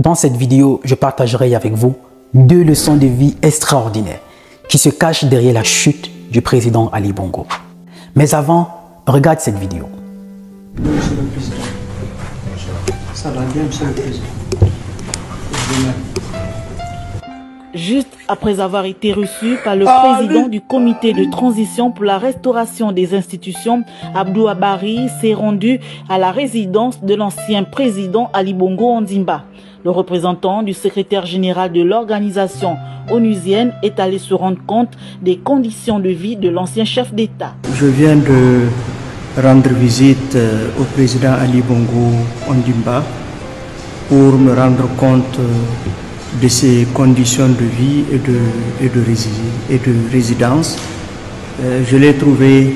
Dans cette vidéo, je partagerai avec vous deux leçons de vie extraordinaires qui se cachent derrière la chute du président Ali Bongo. Mais avant, regarde cette vidéo. Monsieur le Président. Ça va bien, Monsieur le Président. Juste après avoir été reçu par le président du comité de transition pour la restauration des institutions, Abdou Abari s'est rendu à la résidence de l'ancien président Ali Bongo Ondimba. Le représentant du secrétaire général de l'organisation onusienne est allé se rendre compte des conditions de vie de l'ancien chef d'État. Je viens de rendre visite euh, au président Ali Bongo Ondimba pour me rendre compte euh, de ses conditions de vie et de, et de, rési- et de résidence. Euh, Je l'ai trouvé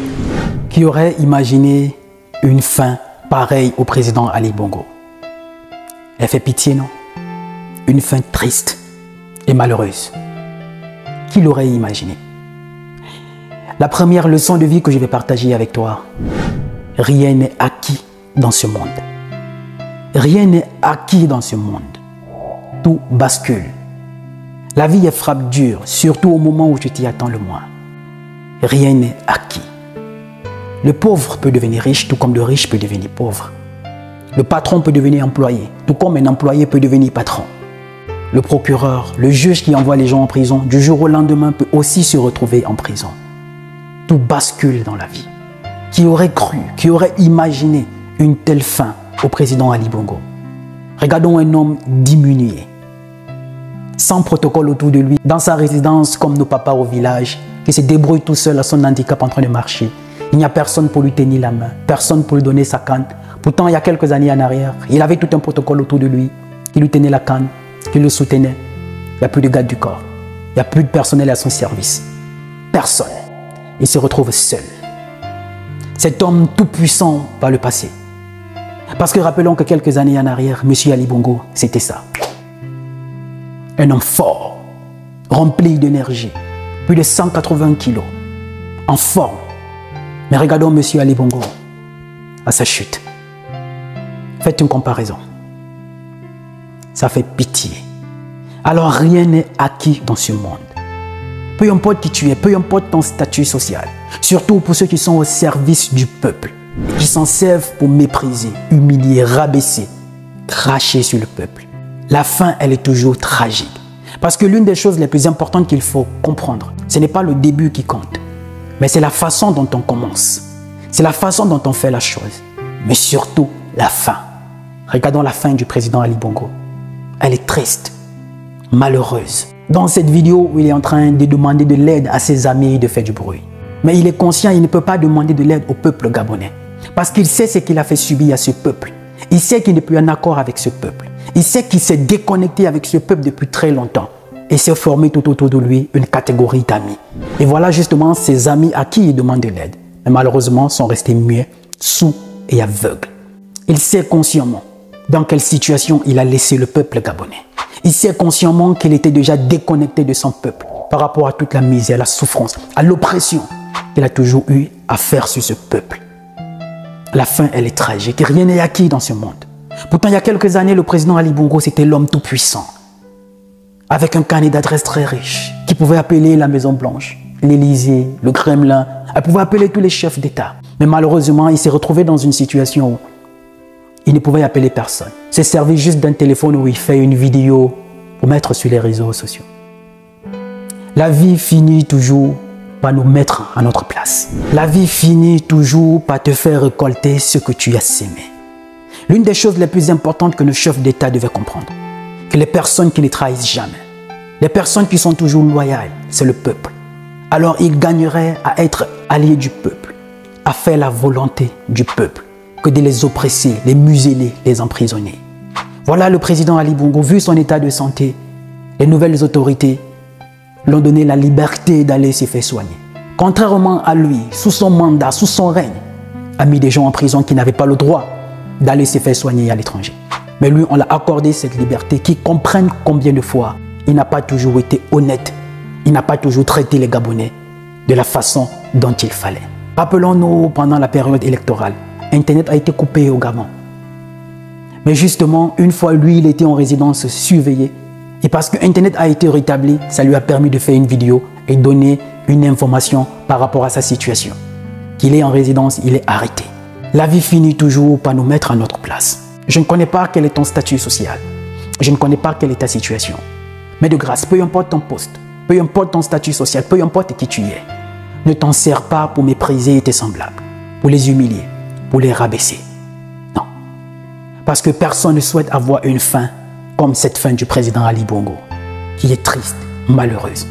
Qui aurait imaginé une fin pareille au président Ali Bongo? Elle fait pitié, non? Une fin triste et malheureuse. Qui l'aurait imaginé La première leçon de vie que je vais partager avec toi, rien n'est acquis dans ce monde. Rien n'est acquis dans ce monde. Tout bascule. La vie est frappe dure, surtout au moment où tu t'y attends le moins. Rien n'est acquis. Le pauvre peut devenir riche, tout comme le riche peut devenir pauvre. Le patron peut devenir employé, tout comme un employé peut devenir patron. Le procureur, le juge qui envoie les gens en prison, du jour au lendemain peut aussi se retrouver en prison. Tout bascule dans la vie. Qui aurait cru, qui aurait imaginé une telle fin au président Ali Bongo? Regardons un homme diminué, sans protocole autour de lui, dans sa résidence comme nos papas au village, qui se débrouille tout seul à son handicap en train de marcher. Il n'y a personne pour lui tenir la main, personne pour lui donner sa canne. Pourtant, il y a quelques années en arrière, il avait tout un protocole autour de lui, qui lui tenait la canne, qui le soutenait. Il n'y a plus de garde du corps, il n'y a plus de personnel à son service. Personne. Il se retrouve seul. Cet homme tout-puissant va le passer. Parce que rappelons que quelques années en arrière, M. Ali Bongo, c'était ça. Un homme fort, rempli d'énergie, plus de 180 kilos, en forme. Mais regardons M. Ali Bongo à sa chute. Faites une comparaison. Ça fait pitié. Alors rien n'est acquis dans ce monde. Peu importe qui tu es, peu importe ton statut social, surtout pour ceux qui sont au service du peuple, qui s'en servent pour mépriser, humilier, rabaisser, cracher sur le peuple. La fin, elle est toujours tragique. Parce que l'une des choses les plus importantes qu'il faut comprendre, ce n'est pas le début qui compte, mais c'est la façon dont on commence. C'est la façon dont on fait la chose, mais surtout la fin. Regardons la fin du président Ali Bongo. Elle est triste, malheureuse. Dans cette vidéo il est en train de demander de l'aide à ses amis et de faire du bruit. Mais il est conscient, il ne peut pas demander de l'aide au peuple gabonais. Parce qu'il sait ce qu'il a fait subir à ce peuple. Il sait qu'il n'est plus en accord avec ce peuple. Il sait qu'il s'est déconnecté avec ce peuple depuis très longtemps. Et s'est formé tout autour de lui une catégorie d'amis. Et voilà justement ces amis à qui il demande de l'aide. Mais malheureusement sont restés muets, sous et aveugles. Il sait consciemment dans quelle situation il a laissé le peuple gabonais? Il sait consciemment qu'il était déjà déconnecté de son peuple par rapport à toute la misère, la souffrance, à l'oppression qu'il a toujours eu à faire sur ce peuple. La fin, elle est tragique rien n'est acquis dans ce monde. Pourtant, il y a quelques années, le président Ali Bongo, c'était l'homme tout puissant, avec un carnet d'adresses très riche, qui pouvait appeler la Maison Blanche, l'Élysée, le Kremlin, elle pouvait appeler tous les chefs d'État. Mais malheureusement, il s'est retrouvé dans une situation où il ne pouvait appeler personne. C'est servi juste d'un téléphone où il fait une vidéo pour mettre sur les réseaux sociaux. La vie finit toujours par nous mettre à notre place. La vie finit toujours par te faire récolter ce que tu as sémé. L'une des choses les plus importantes que le chef d'État devait comprendre, que les personnes qui ne trahissent jamais, les personnes qui sont toujours loyales, c'est le peuple. Alors il gagnerait à être allié du peuple, à faire la volonté du peuple, de les oppresser, les museler, les emprisonner. Voilà le président Ali Bongo, vu son état de santé, les nouvelles autorités l'ont donné la liberté d'aller se faire soigner. Contrairement à lui, sous son mandat, sous son règne, a mis des gens en prison qui n'avaient pas le droit d'aller se faire soigner à l'étranger. Mais lui, on l'a accordé cette liberté qui comprenne combien de fois il n'a pas toujours été honnête, il n'a pas toujours traité les Gabonais de la façon dont il fallait. Rappelons-nous, pendant la période électorale, Internet a été coupé au Gabon. Mais justement, une fois lui, il était en résidence surveillée. Et parce que Internet a été rétabli, ça lui a permis de faire une vidéo et donner une information par rapport à sa situation. Qu'il est en résidence, il est arrêté. La vie finit toujours par nous mettre à notre place. Je ne connais pas quel est ton statut social. Je ne connais pas quelle est ta situation. Mais de grâce, peu importe ton poste, peu importe ton statut social, peu importe qui tu es, ne t'en sers pas pour mépriser tes semblables, pour les humilier, pour les rabaisser. Non. Parce que personne ne souhaite avoir une fin comme cette fin du président Ali Bongo, qui est triste, malheureuse.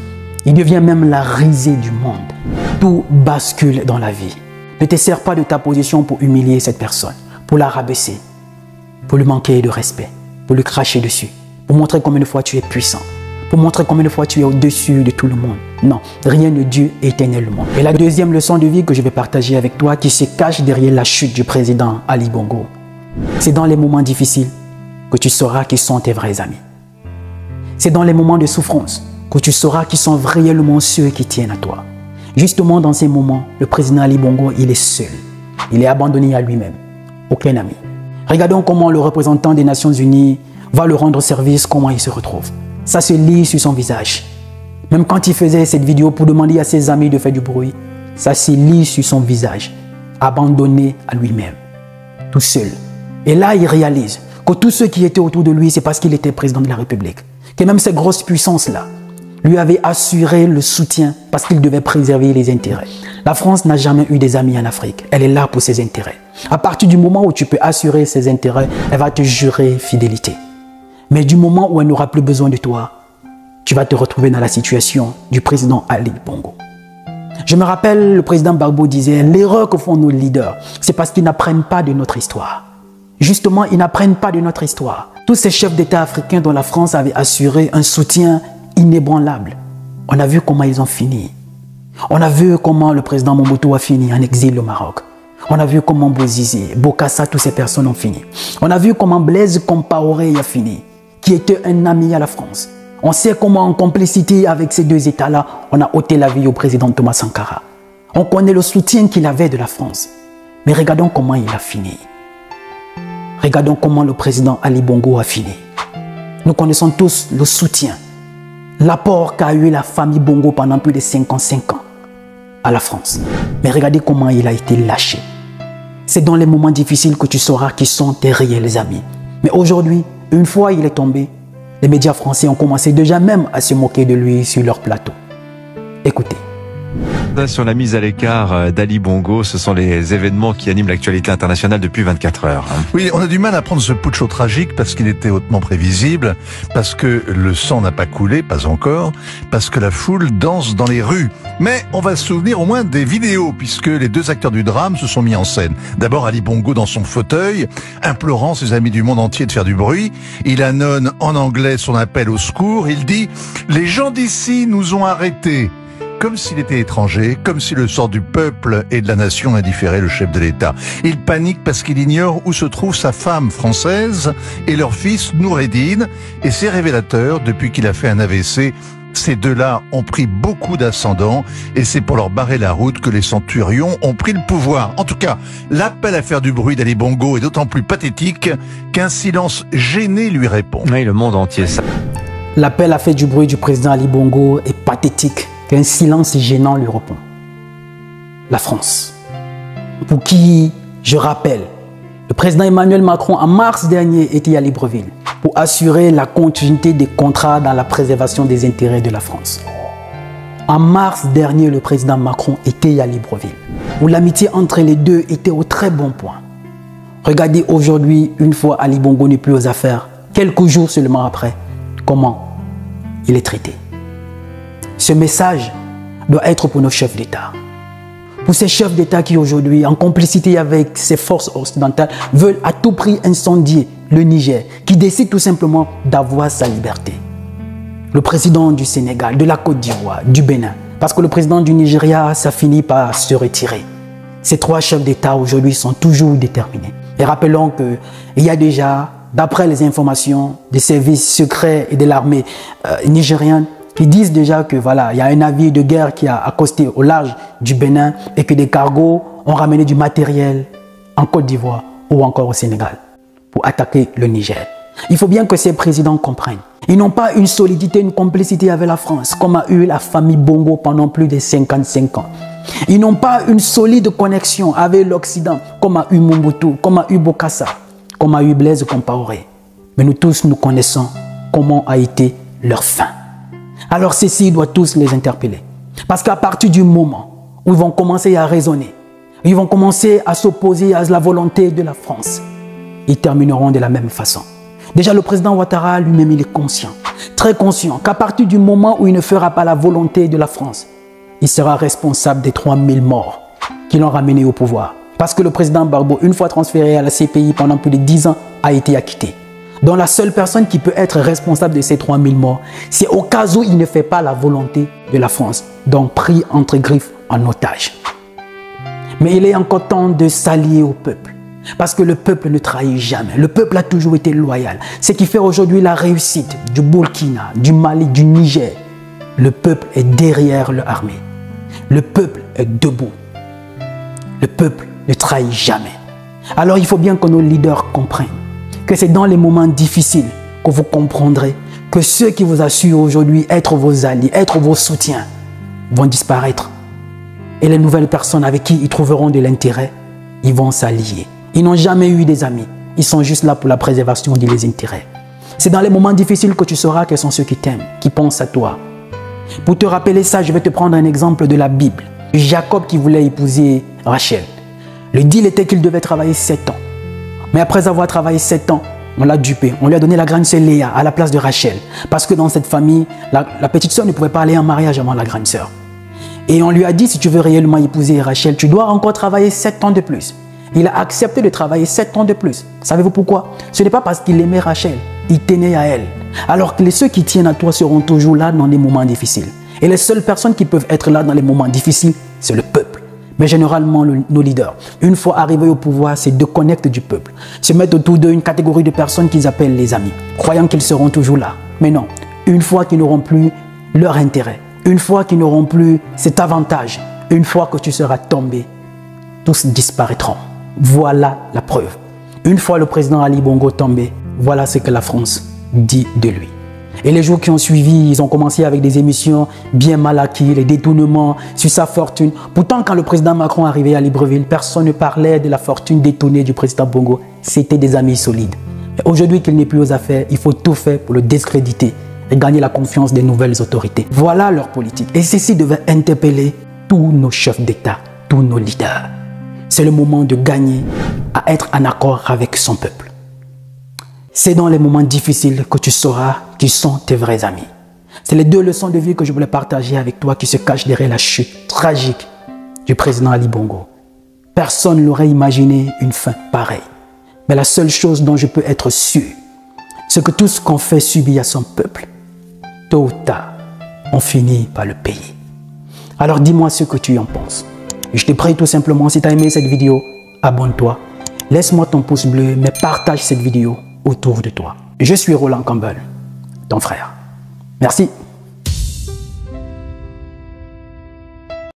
Il devient même la risée du monde. Tout bascule dans la vie. Ne te sers pas de ta position pour humilier cette personne, pour la rabaisser, pour lui manquer de respect, pour lui cracher dessus, pour montrer combien de fois tu es puissant, pour montrer combien de fois tu es au-dessus de tout le monde. Non, rien ne dure éternellement. Et la deuxième leçon de vie que je vais partager avec toi qui se cache derrière la chute du président Ali Bongo, c'est dans les moments difficiles que tu sauras qui sont tes vrais amis. C'est dans les moments de souffrance que tu sauras qui sont réellement ceux qui tiennent à toi. Justement, dans ces moments, le président Ali Bongo, il est seul. Il est abandonné à lui-même. Aucun ami. Regardons comment le représentant des Nations Unies va le rendre service, comment il se retrouve. Ça se lit sur son visage. Même quand il faisait cette vidéo pour demander à ses amis de faire du bruit, ça se lit sur son visage. Abandonné à lui-même. Tout seul. Et là, il réalise que tous ceux qui étaient autour de lui, c'est parce qu'il était président de la République. Que même ces grosses puissances-là lui avaient assuré le soutien parce qu'il devait préserver les intérêts. La France n'a jamais eu des amis en Afrique. Elle est là pour ses intérêts. À partir du moment où tu peux assurer ses intérêts, elle va te jurer fidélité. Mais du moment où elle n'aura plus besoin de toi, tu vas te retrouver dans la situation du président Ali Bongo. Je me rappelle, le président Barbeau disait, l'erreur que font nos leaders, c'est parce qu'ils n'apprennent pas de notre histoire. Justement, ils n'apprennent pas de notre histoire. Tous ces chefs d'État africains dont la France avait assuré un soutien inébranlable, on a vu comment ils ont fini. On a vu comment le président Mobutu a fini en exil au Maroc. On a vu comment Bozizé, Bokassa, toutes ces personnes ont fini. On a vu comment Blaise Compaoré a fini, qui était un ami à la France. On sait comment en complicité avec ces deux États-là, on a ôté la vie au président Thomas Sankara. On connaît le soutien qu'il avait de la France. Mais regardons comment il a fini. Regardons comment le président Ali Bongo a fini. Nous connaissons tous le soutien, l'apport qu'a eu la famille Bongo pendant plus de 55 ans à la France. Mais regardez comment il a été lâché. C'est dans les moments difficiles que tu sauras qui sont tes réels amis. Mais aujourd'hui, une fois il est tombé, les médias français ont commencé déjà même à se moquer de lui sur leur plateau. Écoutez sur la mise à l'écart euh, d'Ali Bongo, ce sont les événements qui animent l'actualité internationale depuis 24 heures. Hein. Oui, on a du mal à prendre ce putsch tragique parce qu'il était hautement prévisible, parce que le sang n'a pas coulé, pas encore, parce que la foule danse dans les rues. Mais on va se souvenir au moins des vidéos, puisque les deux acteurs du drame se sont mis en scène. D'abord Ali Bongo dans son fauteuil, implorant ses amis du monde entier de faire du bruit. Il annonce en anglais son appel au secours. Il dit « Les gens d'ici nous ont arrêtés » comme s'il était étranger, comme si le sort du peuple et de la nation indifférait le chef de l'État. Il panique parce qu'il ignore où se trouve sa femme française et leur fils Noureddin, et c'est révélateur depuis qu'il a fait un AVC. Ces deux-là ont pris beaucoup d'ascendant et c'est pour leur barrer la route que les centurions ont pris le pouvoir. En tout cas, l'appel à faire du bruit d'Ali Bongo est d'autant plus pathétique qu'un silence gêné lui répond. Oui, le monde entier. Ça. L'appel à faire du bruit du président Ali Bongo est pathétique qu'un silence gênant lui répond. La France, pour qui, je rappelle, le président Emmanuel Macron, en mars dernier, était à Libreville pour assurer la continuité des contrats dans la préservation des intérêts de la France. En mars dernier, le président Macron était à Libreville, où l'amitié entre les deux était au très bon point. Regardez aujourd'hui, une fois Ali Bongo n'est plus aux affaires, quelques jours seulement après, comment il est traité. Ce message doit être pour nos chefs d'État. Pour ces chefs d'État qui aujourd'hui, en complicité avec ces forces occidentales, veulent à tout prix incendier le Niger, qui décide tout simplement d'avoir sa liberté. Le président du Sénégal, de la Côte d'Ivoire, du Bénin, parce que le président du Nigeria, ça finit par se retirer. Ces trois chefs d'État aujourd'hui sont toujours déterminés. Et rappelons qu'il y a déjà, d'après les informations des services secrets et de l'armée euh, nigérienne, qui disent déjà que voilà, il y a un navire de guerre qui a accosté au large du Bénin et que des cargos ont ramené du matériel en Côte d'Ivoire ou encore au Sénégal pour attaquer le Niger. Il faut bien que ces présidents comprennent. Ils n'ont pas une solidité, une complicité avec la France, comme a eu la famille Bongo pendant plus de 55 ans. Ils n'ont pas une solide connexion avec l'Occident, comme a eu Mobutu, comme a eu Bokassa, comme a eu Blaise Compaoré. Mais nous tous, nous connaissons comment a été leur fin. Alors ceci doit tous les interpeller. Parce qu'à partir du moment où ils vont commencer à raisonner, ils vont commencer à s'opposer à la volonté de la France, ils termineront de la même façon. Déjà, le président Ouattara lui-même, il est conscient, très conscient, qu'à partir du moment où il ne fera pas la volonté de la France, il sera responsable des 3000 morts qui l'ont ramené au pouvoir. Parce que le président Barbeau, une fois transféré à la CPI pendant plus de 10 ans, a été acquitté. Donc la seule personne qui peut être responsable de ces 3000 morts, c'est au cas où il ne fait pas la volonté de la France, donc pris entre griffes en otage. Mais il est encore temps de s'allier au peuple. Parce que le peuple ne trahit jamais. Le peuple a toujours été loyal. Ce qui fait aujourd'hui la réussite du Burkina, du Mali, du Niger. Le peuple est derrière l'armée. Le peuple est debout. Le peuple ne trahit jamais. Alors il faut bien que nos leaders comprennent que c'est dans les moments difficiles que vous comprendrez que ceux qui vous assurent aujourd'hui être vos alliés, être vos soutiens, vont disparaître. Et les nouvelles personnes avec qui ils trouveront de l'intérêt, ils vont s'allier. Ils n'ont jamais eu des amis. Ils sont juste là pour la préservation des intérêts. C'est dans les moments difficiles que tu sauras quels sont ceux qui t'aiment, qui pensent à toi. Pour te rappeler ça, je vais te prendre un exemple de la Bible. Jacob qui voulait épouser Rachel. Le deal était qu'il devait travailler sept ans. Mais après avoir travaillé sept ans, on l'a dupé. On lui a donné la grande sœur Léa à la place de Rachel. Parce que dans cette famille, la, petite sœur ne pouvait pas aller en mariage avant la grande sœur. Et on lui a dit, si tu veux réellement épouser Rachel, tu dois encore travailler sept ans de plus. Il a accepté de travailler sept ans de plus. Savez-vous pourquoi? Ce n'est pas parce qu'il aimait Rachel. Il tenait à elle. Alors que ceux qui tiennent à toi seront toujours là dans les moments difficiles. Et les seules personnes qui peuvent être là dans les moments difficiles, c'est le peuple. Mais généralement, nos leaders, une fois arrivés au pouvoir, c'est de connecter du peuple. Se mettre autour d'une catégorie de personnes qu'ils appellent les amis, croyant qu'ils seront toujours là. Mais non, une fois qu'ils n'auront plus leur intérêt, une fois qu'ils n'auront plus cet avantage, une fois que tu seras tombé, tous disparaîtront. Voilà la preuve. Une fois le président Ali Bongo tombé, voilà ce que la France dit de lui. Et les jours qui ont suivi, ils ont commencé avec des émissions bien mal acquis, les détournements sur sa fortune. Pourtant, quand le président Macron arrivait à Libreville, personne ne parlait de la fortune détournée du président Bongo. C'était des amis solides. Aujourd'hui qu'il n'est plus aux affaires, il faut tout faire pour le discréditer et gagner la confiance des nouvelles autorités. Voilà leur politique. Et ceci devait interpeller tous nos chefs d'État, tous nos leaders. C'est le moment de gagner à être en accord avec son peuple. C'est dans les moments difficiles que tu sauras qui sont tes vrais amis. C'est les deux leçons de vie que je voulais partager avec toi qui se cachent derrière la chute tragique du président Ali Bongo. Personne n'aurait imaginé une fin pareille. Mais la seule chose dont je peux être sûr, c'est que tout ce qu'on fait subir à son peuple, tôt ou tard, on finit par le payer. Alors dis-moi ce que tu en penses. Je te prie tout simplement, si tu as aimé cette vidéo, abonne-toi. Laisse-moi ton pouce bleu, mais partage cette vidéo autour de toi. Je suis Roland Campbell, ton frère. Merci.